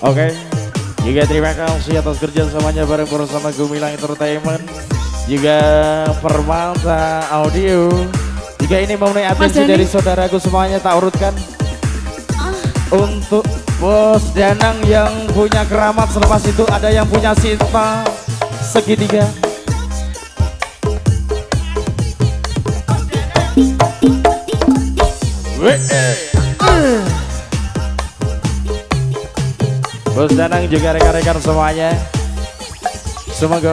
Oke. Okay. Juga terima kasih atas kerjasamanya bareng bersama Gumilang Entertainment. Juga Permata Audio. Jika ini memenuhi atensi dari saudaraku semuanya tak urutkan. Ah. Untuk Bos Danang yang punya keramat selepas itu ada yang punya Sinta segitiga. Bos Danang juga rekan-rekan semuanya. Semoga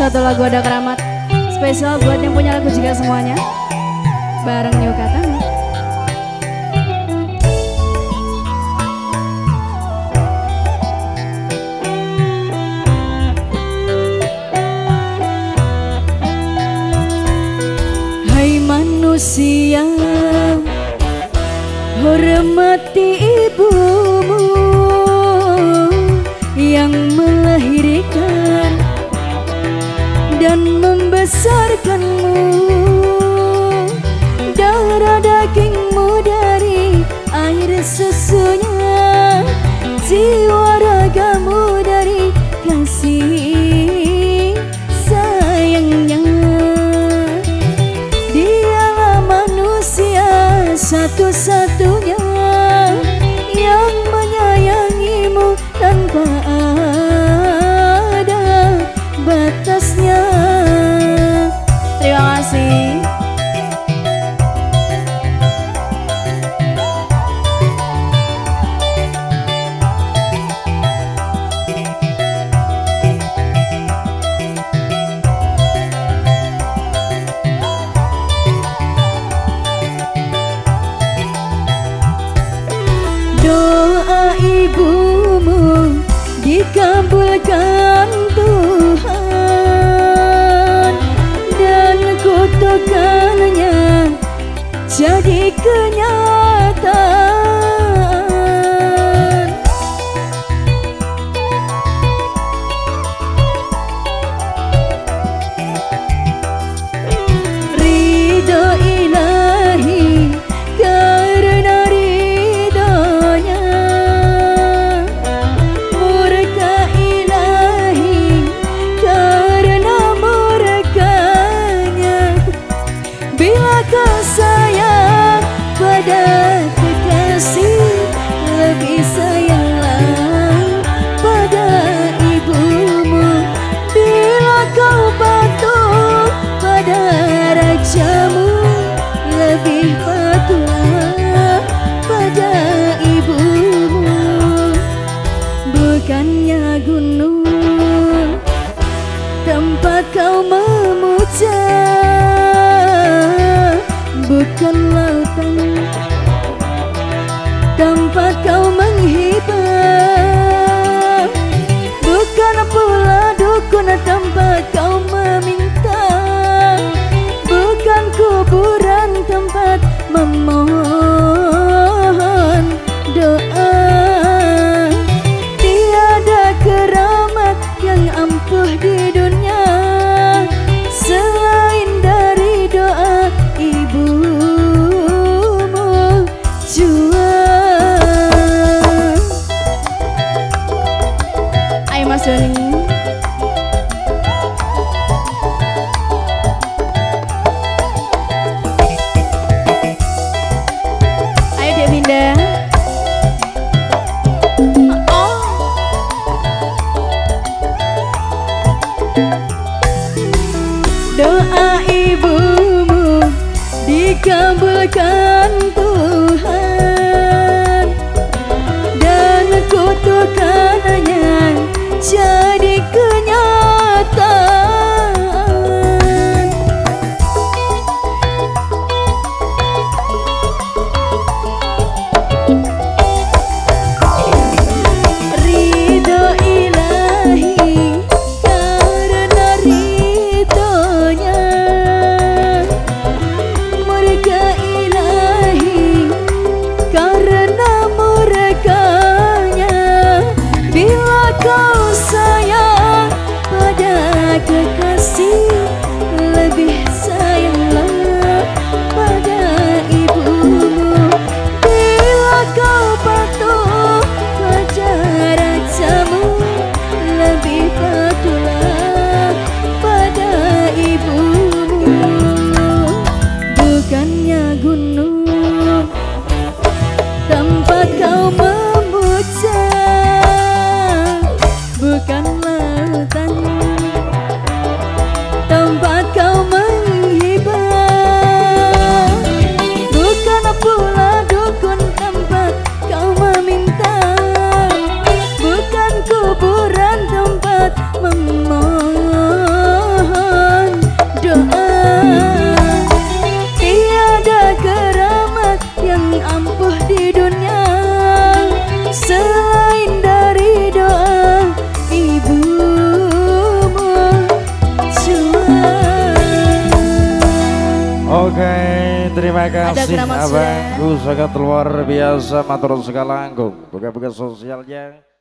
Satu lagu ada keramat. Spesial buat yang punya lagu juga semuanya. Bareng Nyokatan Hai manusia Hormati ibumu susunya Jiwa ragamu dari kasih sayangnya. Dialah manusia satu-satunya kabulkan sayanglah pada ibumu Bila kau patuh pada rajamu Lebih patuhlah pada ibumu. Bukannya gunung tempat kau memuja kabulkan terima kasih abangku sangat luar biasa matur segala anggung buka-buka sosialnya